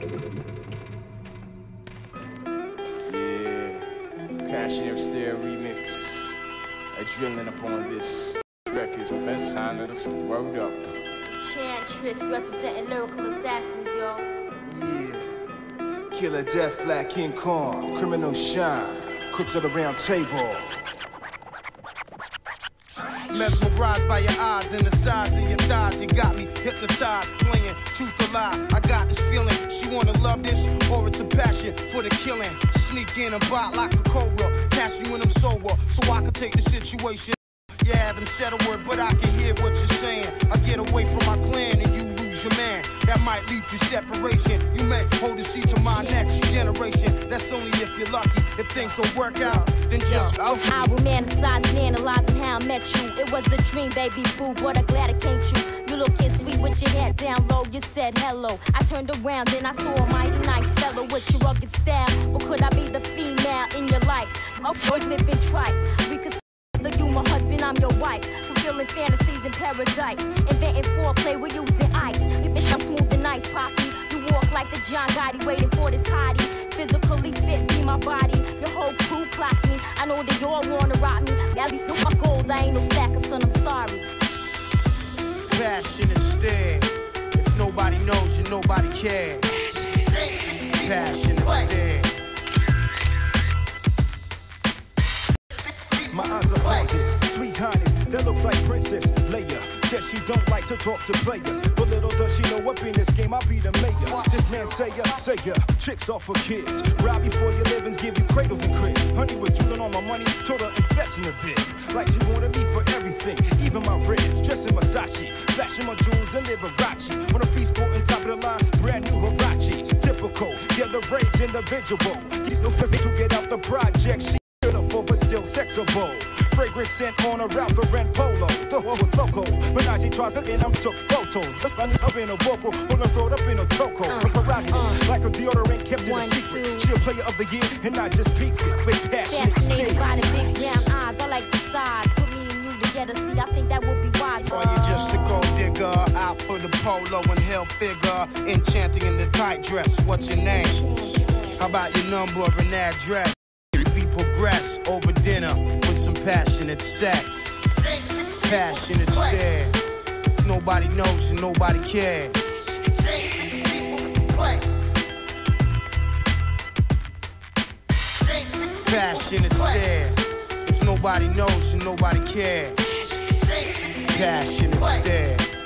Yeah, Passionate Stare remix. Adrenaline upon this record. the best sign of the word up. Chantress representing lyrical assassins, y'all. Yeah. Killer Death, Black King Kong, Criminal Shine, Crooks of the Round Table. Mesmerized by your eyes and the size of your thighs, you got me hypnotized, playing truth or lie. She wanna love this, or it's a passion for the killing. Sneak in and bite like a cobra, Pass me when I'm sober, so I can take the situation. You haven't said a word, but I can hear what you're saying. I get away from my clan and you lose your man. That might lead to separation. You may hold the seat to my next generation. That's only if you're lucky. If things don't work out, then just out. I romanticize and analyzing how I met you. It was a dream, baby boo, but I'm glad I came true. You looking sweet with your head down low. You said hello. I turned around, then I saw a mighty nice fellow with your rugged style. But could I be the female in your life? Boy, living trife. We could together, you my husband, I'm your wife. Fulfilling fantasies in paradise. Inventing foreplay, we're using ice. We bitch, I'm smooth and nice, poppy. You walk like the John Gotti, waiting for this hottie. Physically fit, be my body. Your whole crew clocks me. I know they all wanna rock me. At least Passion instead. If nobody knows you, nobody cares. Passion instead. My eyes are this, sweet highness, that looks like Princess Leia. Says she don't like to talk to players, but little does she know up in this game I'll be the mayor. This man say ya, say ya, tricks off for kids. Rob you for your livings, give you cradles and cribs. Honey was drooling on my money, told her invest in a bit. Like she wanted me for everything, even my ribs. Dressing Versace, flashing my jewels and Liberace. On a feast sporting top of the line, brand new Huaraches. Typical, yeah, the raised individual. He's no fit to get out the project. She beautiful but still sexable. Fragrance scent on a Ralph Lauren polo. The whole was loco. Menage tries again, I'm took photos. Just find this up in a vocal, hold her throat up in a choco. Her uh, prerogative, uh. like a deodorant kept it a secret. two. She a player of the year, and I just peaked it. With passionate Fascinated by the big brown eyes, I like the size. Put me and you together, see, I think that would digger, out for the polo and hell figure, enchanting in the tight dress. What's your name? How about your number and address? We progress over dinner with some passionate sex. Passionate stare. Nobody knows and nobody cares. Passionate stare. If nobody knows you, nobody cares. Passionate stare.